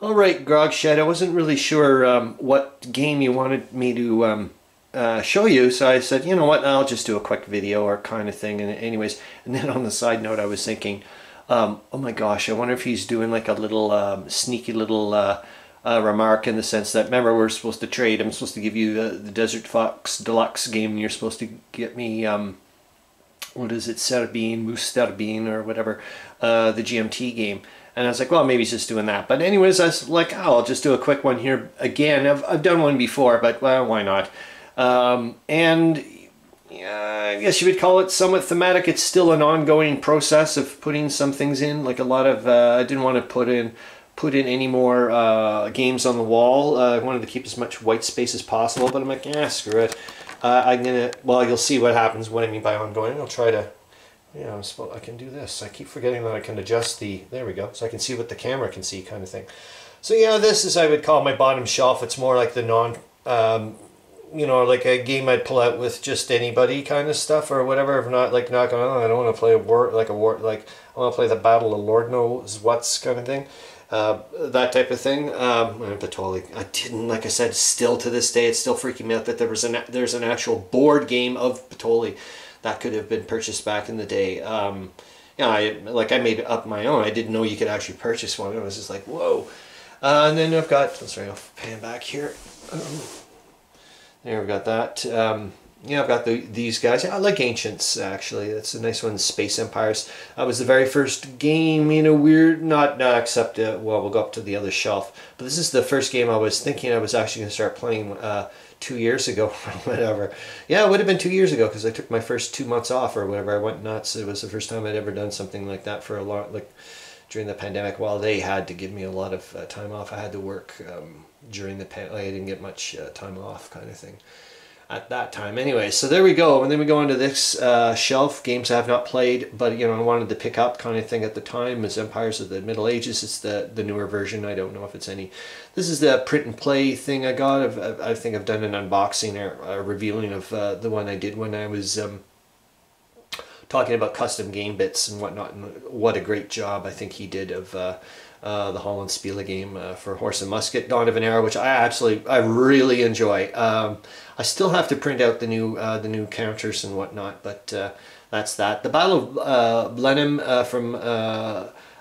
All right, Grogshed, I wasn't really sure um, what game you wanted me to um, uh, show you, so I said, you know what, I'll just do a quick video or kind of thing. And anyways, and then on the side note, I was thinking, um, oh my gosh, I wonder if he's doing like a little um, sneaky little uh, uh, remark in the sense that remember we're supposed to trade. I'm supposed to give you the, the Desert Fox Deluxe game, and you're supposed to get me um, what is it, Serbine, Moose Serbine, or whatever, uh, the GMT game. And I was like, well, maybe he's just doing that. But anyways, I was like, oh, I'll just do a quick one here again. I've, I've done one before, but well, why not? Um, and yeah, I guess you would call it somewhat thematic. It's still an ongoing process of putting some things in. Like a lot of, uh, I didn't want to put in put in any more uh, games on the wall. Uh, I wanted to keep as much white space as possible, but I'm like, yeah, screw it. Uh, I'm gonna, well, you'll see what happens. What I mean by ongoing, I'll try to, yeah, I'm supposed, I can do this. I keep forgetting that I can adjust the, there we go, so I can see what the camera can see, kind of thing. So yeah, this is I would call my bottom shelf. It's more like the non, um, you know, like a game I'd pull out with just anybody kind of stuff or whatever. If not, like not going, on, I don't want to play a war like a war like I want to play the Battle of Lord knows what's kind of thing. Uh, that type of thing. Um, I didn't, like I said, still to this day, it's still freaking me out that there was an there's an actual board game of Patoli that could have been purchased back in the day. Um, yeah, I like I made up my own. I didn't know you could actually purchase one. I was just like, whoa. Uh, and then I've got, sorry, I'll pan back here. Um, there we've got that. Um, yeah, I've got the, these guys. I like Ancients, actually. That's a nice one, Space Empires. That was the very first game, you know, weird, not, not except, uh, well, we'll go up to the other shelf. But this is the first game I was thinking I was actually going to start playing uh, two years ago or whatever. Yeah, it would have been two years ago because I took my first two months off or whatever. I went nuts. It was the first time I'd ever done something like that for a long, like, during the pandemic. While they had to give me a lot of uh, time off, I had to work um, during the, pan I didn't get much uh, time off kind of thing at that time. Anyway, so there we go. And then we go into this uh, shelf, games I have not played, but you know, I wanted to pick up kind of thing at the time as Empires of the Middle Ages. It's the, the newer version. I don't know if it's any. This is the print and play thing I got. I've, I think I've done an unboxing or a revealing of uh, the one I did when I was um, talking about custom game bits and whatnot. And what a great job I think he did of uh, uh, the Hollandspiele game uh, for Horse and Musket, Dawn of an Era, which I absolutely, I really enjoy. Um, I still have to print out the new uh, the new counters and whatnot, but uh, that's that. The Battle of uh, Blenheim from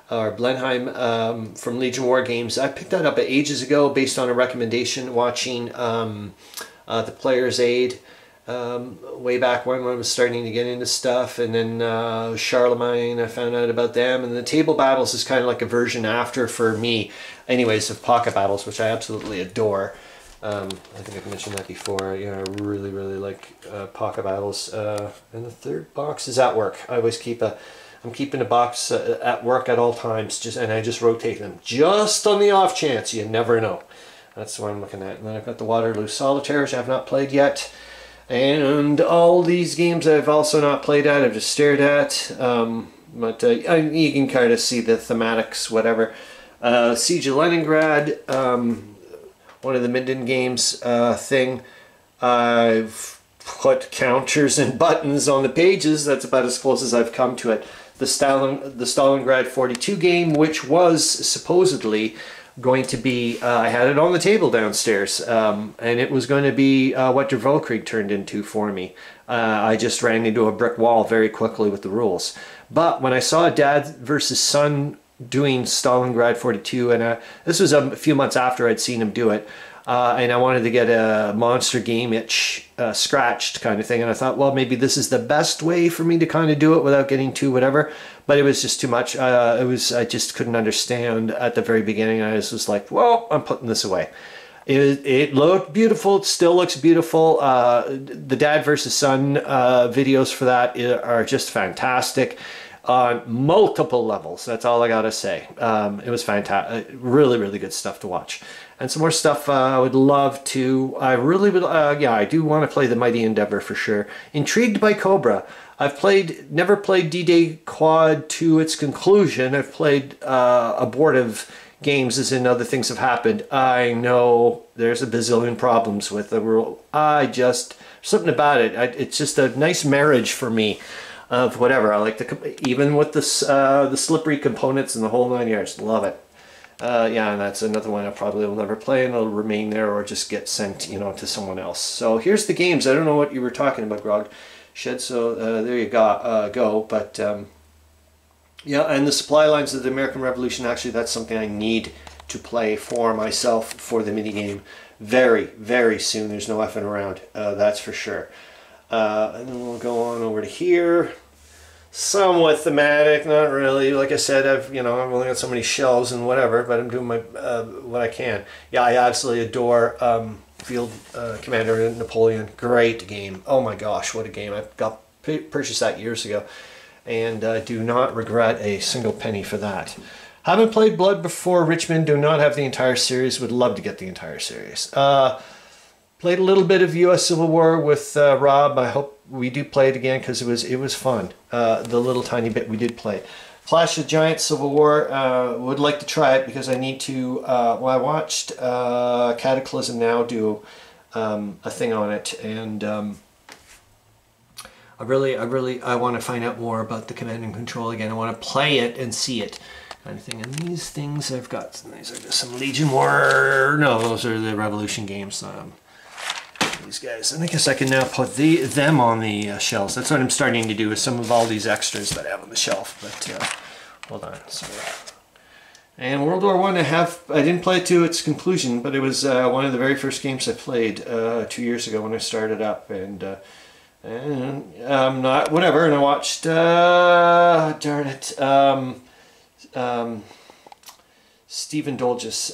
or Blenheim um, from Legion War Games. I picked that up ages ago based on a recommendation watching um, the Player's Aid um, way back when, when I was starting to get into stuff. And then uh, Charlemagne, I found out about them. And the table battles is kind of like a version after for me, anyways, of pocket battles, which I absolutely adore. Um, I think I've mentioned that before. Know, I really, really like uh, pocket battles. Uh, and the third box is at work. I always keep a, I'm keeping a box uh, at work at all times, just and I just rotate them just on the off chance. You never know. That's what I'm looking at. And then I've got the Waterloo Solitaire, which I have not played yet. And all these games I've also not played at, I've just stared at. Um, but uh, you can kind of see the thematics, whatever. Uh, Siege of Leningrad, um, one of the Minden games uh, thing. I've put counters and buttons on the pages. That's about as close as I've come to it. The, Stalin, the Stalingrad 42 game, which was supposedly going to be, uh, I had it on the table downstairs, um, and it was going to be uh, what Der Weltkrieg turned into for me. Uh, I just ran into a brick wall very quickly with the rules. But when I saw Dad versus Son doing Stalingrad 42, and uh, this was a few months after I'd seen him do it, uh, and I wanted to get a monster game itch uh, scratched kind of thing. And I thought, well, maybe this is the best way for me to kind of do it without getting too whatever. But it was just too much. Uh, it was I just couldn't understand at the very beginning. I was just like, well, I'm putting this away. It, it looked beautiful. It still looks beautiful. Uh, the dad versus son uh, videos for that are just fantastic on multiple levels. That's all I gotta say. Um, it was fantastic. Really, really good stuff to watch and some more stuff uh, I would love to. I really would, uh, yeah, I do want to play the Mighty Endeavor for sure. Intrigued by Cobra. I've played, never played D-Day Quad to its conclusion. I've played uh, abortive games as in other things have happened. I know there's a bazillion problems with the rule. I just, something about it. I, it's just a nice marriage for me of whatever. I like the, even with the, uh, the slippery components and the whole nine yards. Love it. Uh, yeah, and that's another one I probably will never play, and it'll remain there or just get sent, you know, to someone else. So here's the games. I don't know what you were talking about, Grog Shed. So uh, there you go. Uh, go. But um, yeah, and the supply lines of the American Revolution. Actually, that's something I need to play for myself for the mini game very, very soon. There's no effing around. Uh, that's for sure. Uh, and then we'll go on over to here somewhat thematic, not really. Like I said, I've you know I've only got so many shelves and whatever, but I'm doing my uh, what I can. Yeah, I absolutely adore um, Field uh, Commander Napoleon. Great game. Oh my gosh, what a game! I got purchased that years ago, and uh, do not regret a single penny for that. Haven't played Blood before Richmond. Do not have the entire series. Would love to get the entire series. Uh, played a little bit of U.S. Civil War with uh, Rob. I hope we do play it again because it was it was fun. Uh, the little tiny bit we did play. Clash of Giants Civil War. Uh, would like to try it because I need to. Uh, well, I watched uh, Cataclysm now do um, a thing on it, and um, I really, I really, I want to find out more about the command and control again. I want to play it and see it kind of thing. And these things I've got. These are just some Legion War. No, those are the Revolution games. Um, these guys. And I guess I can now put the them on the uh, shelves. That's what I'm starting to do with some of all these extras that I have on the shelf. But uh, hold on. And World War One, I, I have I didn't play it to its conclusion, but it was uh, one of the very first games I played uh, two years ago when I started up, and uh, and um, not whatever. And I watched uh, darn it. Um, um, Stephen Dolges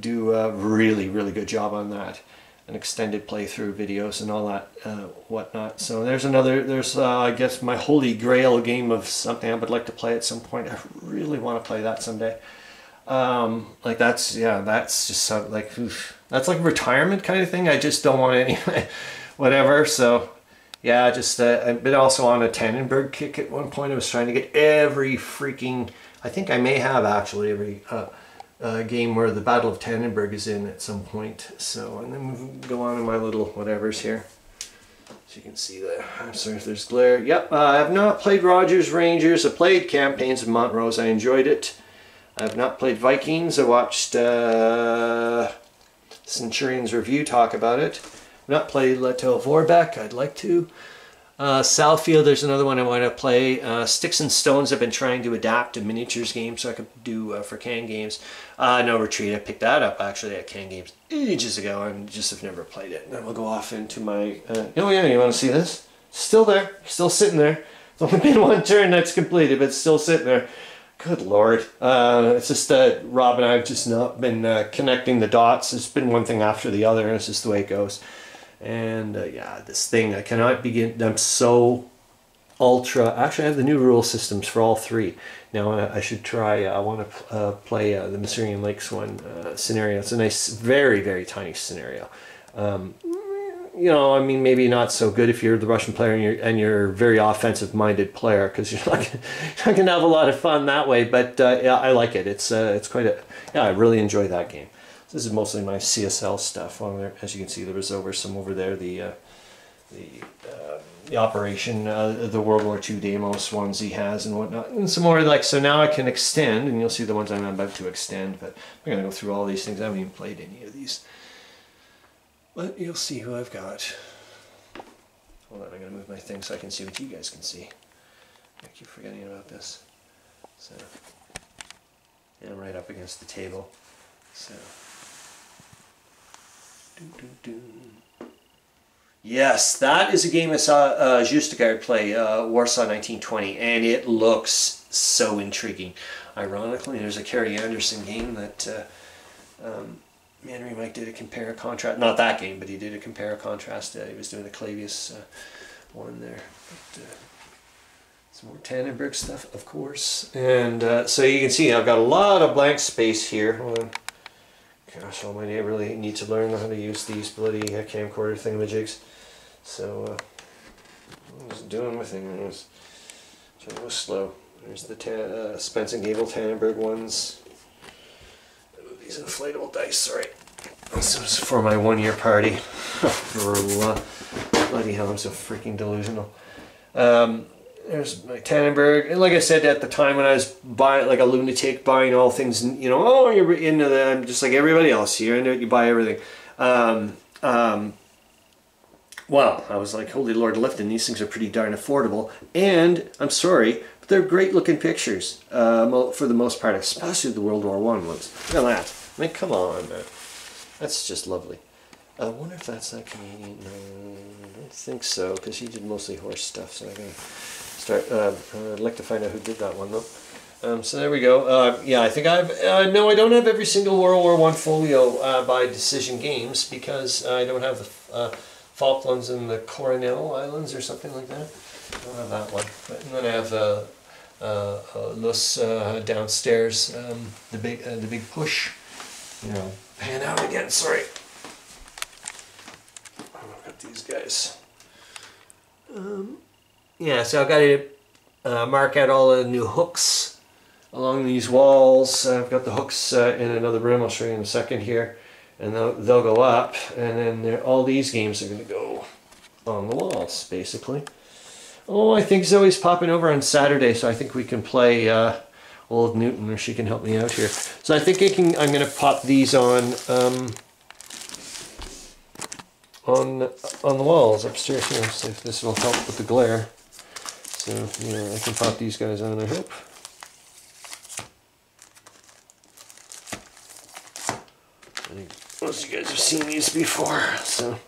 do a really, really good job on that an extended playthrough videos and all that uh, whatnot. So there's another, there's uh, I guess my holy grail game of something I would like to play at some point. I really want to play that someday. Um, like that's, yeah, that's just so, like, oof. that's like retirement kind of thing. I just don't want any, whatever. So yeah, just, uh, I've been also on a Tannenberg kick at one point. I was trying to get every freaking, I think I may have actually every, uh, game where the Battle of Tannenberg is in at some point. So, and then go on to my little whatevers here. So you can see that. I'm sorry if there's glare. Yep, uh, I have not played Rogers Rangers. I played Campaigns of Montrose. I enjoyed it. I have not played Vikings. I watched uh, Centurion's review talk about it. I've not played Lettow-Vorbeck. I'd like to. Uh, Southfield, there's another one I want to play. Uh, Sticks and Stones, I've been trying to adapt a miniatures game so I could do uh, for CanGames. Uh, no Retreat, I picked that up actually at CanGames ages ago and just have never played it. And then we'll go off into my. Uh, oh, yeah, you want to see this? Still there, still sitting there. It's only been one turn that's completed, but still sitting there. Good lord. Uh, it's just that Rob and I have just not been connecting the dots. It's been one thing after the other, and it's just the way it goes. And uh, yeah, this thing, I cannot begin, I'm so ultra, actually I have the new rule systems for all three. Now uh, I should try, uh, I want to uh, play uh, the Masurian Lakes one uh, scenario. It's a nice, very, very tiny scenario. Um, you know, I mean, maybe not so good if you're the Russian player and you're, and you're a very offensive-minded player because you're not, not going to have a lot of fun that way. But yeah, I like it. It's it's quite a yeah. I really enjoy that game. This is mostly my CSL stuff. There, as you can see, there was over some over there. The uh, the uh, the operation, uh, the World War II Deimos ones he has and whatnot, and some more like. So now I can extend, and you'll see the ones I'm about to extend. But I'm going to go through all these things. I haven't even played any of these, but you'll see who I've got. Hold on, I'm going to move my thing so I can see what you guys can see. I keep forgetting about this. So, yeah, I'm right up against the table. So. Yes, that is a game I saw uh, play, uh, Warsaw 1920, and it looks so intriguing. Ironically, there's a Kerry Anderson game that uh, um, Mannery Mike did a compare contrast. Not that game, but he did a compare contrast. Uh, he was doing the Clavius uh, one there. But, uh, some more Tannenberg stuff, of course. And uh, so you can see I've got a lot of blank space here. Gosh almighty, I really need to learn how to use these bloody uh, camcorder thingamajigs. So, uh, I was doing my thing. I was to go slow. There's the uh, Spence and Gable Tannenberg ones. These inflatable dice, sorry. This was for my one year party. bloody hell, I'm so freaking delusional. Um, there's my Tannenberg. And like I said at the time when I was buying, like a lunatic, buying all things, you know, oh, you're into them, just like everybody else. Into it, you buy everything. Um, um, well, I was like, holy Lord Lifton, these things are pretty darn affordable. And I'm sorry, but they're great looking pictures uh, for the most part, especially the World War One ones. Look at that. I mean, come on, man. That's just lovely. I wonder if that's that Canadian. No, I don't think so, because he did mostly horse stuff. So I gotta start. Uh, I'd like to find out who did that one though. Um, so there we go. Uh, yeah, I think I've. Uh, no, I don't have every single World War One folio uh, by Decision Games because I don't have the uh, Falklands and the Coronel Islands or something like that. I don't have that one. But, and then I have uh, uh, uh, uh, downstairs, um, the big the big push. You know, pan out again. Sorry. I've got these guys. Um, yeah, so I've got to uh, mark out all the new hooks along these walls. I've got the hooks uh, in another room. I'll show you in a second here and they'll, they'll go up and then all these games are going to go on the walls basically oh I think Zoe's popping over on Saturday so I think we can play uh, old Newton or she can help me out here so I think I can I'm going to pop these on um, on on the walls upstairs here see if this will help with the glare so yeah I can pop these guys on I hope Most of you guys have seen these before, so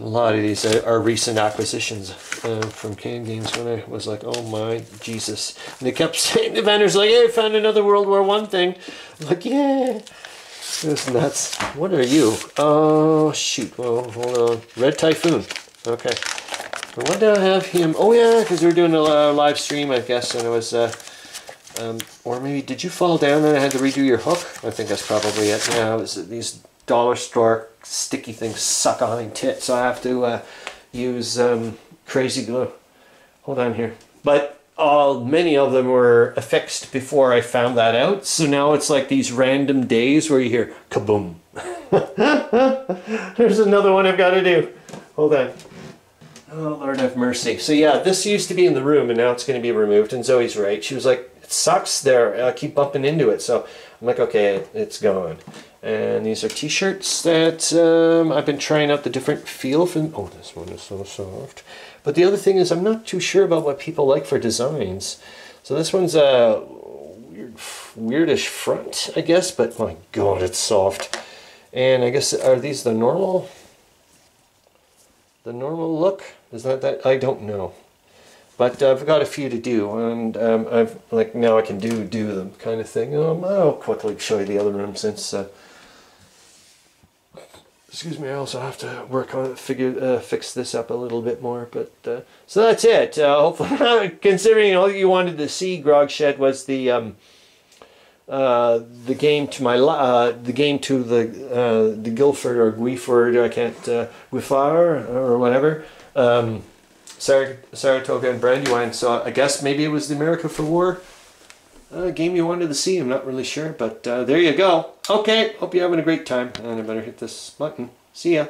a lot of these are recent acquisitions uh, from CanGames when I was like, oh my Jesus. And they kept saying, the vendors like, hey, I found another World War One thing. I'm like, yeah. It was nuts. What are you? Oh, shoot. Well, hold on. Red Typhoon. Okay. What did I have him? Oh, yeah, because we were doing a live stream, I guess, and it was uh, um, or maybe, did you fall down and I had to redo your hook? I think that's probably it. Yeah, it these dollar store sticky things suck on my tit, so I have to uh, use um, crazy glue. Hold on here. But all many of them were affixed before I found that out, so now it's like these random days where you hear kaboom. There's another one I've got to do. Hold on. Oh, Lord have mercy. So yeah, this used to be in the room and now it's going to be removed. And Zoe's right. She was like, it sucks there. I keep bumping into it. So I'm like, okay, it's gone. And these are t-shirts that um, I've been trying out the different feel from. Oh, this one is so soft. But the other thing is I'm not too sure about what people like for designs. So this one's a weird, weirdish front, I guess. But my God, it's soft. And I guess, are these the normal? The normal look? Is that that? I don't know. But I've got a few to do, and um, I've like now I can do do them kind of thing. Um, I'll quickly show you the other room since. Uh, excuse me, I also have to work on it, figure uh, fix this up a little bit more. But uh, so that's it. Uh, hopefully, considering all you wanted to see, Grog Shed was the. Um, uh, the game to my uh, the game to the uh, the Guilford or Guiford I can't uh, Guifar or whatever um, Saratoga and Brandywine. So I guess maybe it was the America for War uh, game you wanted to see. I'm not really sure, but uh, there you go. Okay, hope you're having a great time. And I better hit this button. See ya.